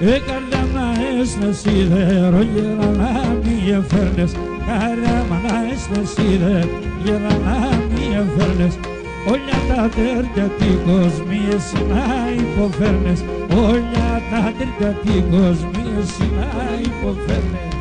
καρδιά να έσνε σίδερο γερανά μη εφέρνες. Καρδιά να έσνε σίδερο γερανά μη εφέρνες. Όλια τα τέρια την κοσμή εσύ να υποφέρνες. Όλια τα τέρια την κοσμή εσύ να υποφέρνες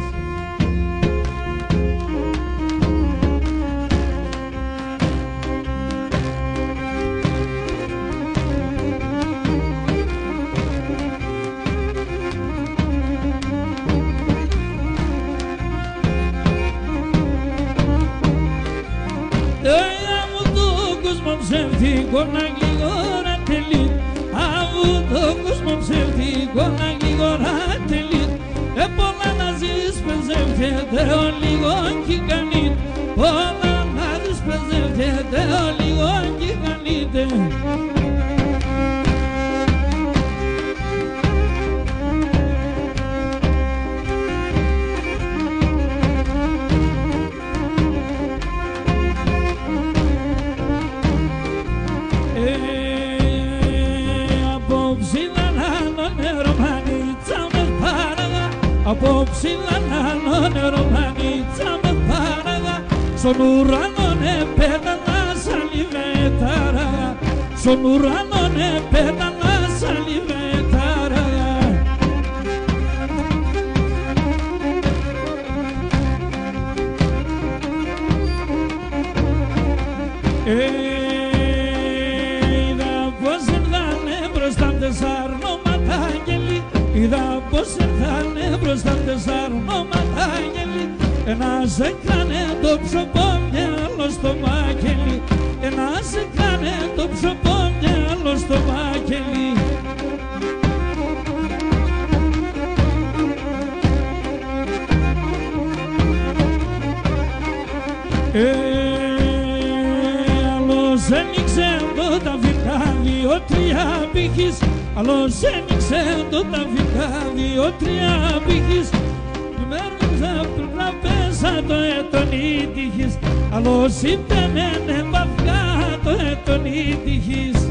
ψεύτικο να γλυγόρα τελεί Αφού το κόσμο ψεύτικο να γλυγόρα τελεί Ε πολλά να ζεις πεζεύτεται ο λίγο κι κανείς. Πολλά να ζεις πεζεύτεται ο λίγο κι κανείται απόψη λανάνω νερομανίτσα με θάραγα στον ουρανό ναι πέταλα σαν λιβέταρα στον ουρανό ναι πέταλα σαν λιβέταρα Είδα πως ήρθανε μπροστά τεσσάρνωματα άγγελοι Είδα πως ήρθανε μπροστά τεσσάρνωματα άγγελοι Ένας έκανε το ψωπό μυαλό στο μάκελι Ένας έκανε το ψωπό μυαλό στο μάκελι Άλλος ένοιξε το τα φυρκά δύο-τρία πήχης Άλλος ένοιξε το τα φυρκά δύο-τρία πήχης Μέρμιζα απ' το τραπέζα το έτονι τύχης Άλλος είπε ναι ναι παυκά το έτονι τύχης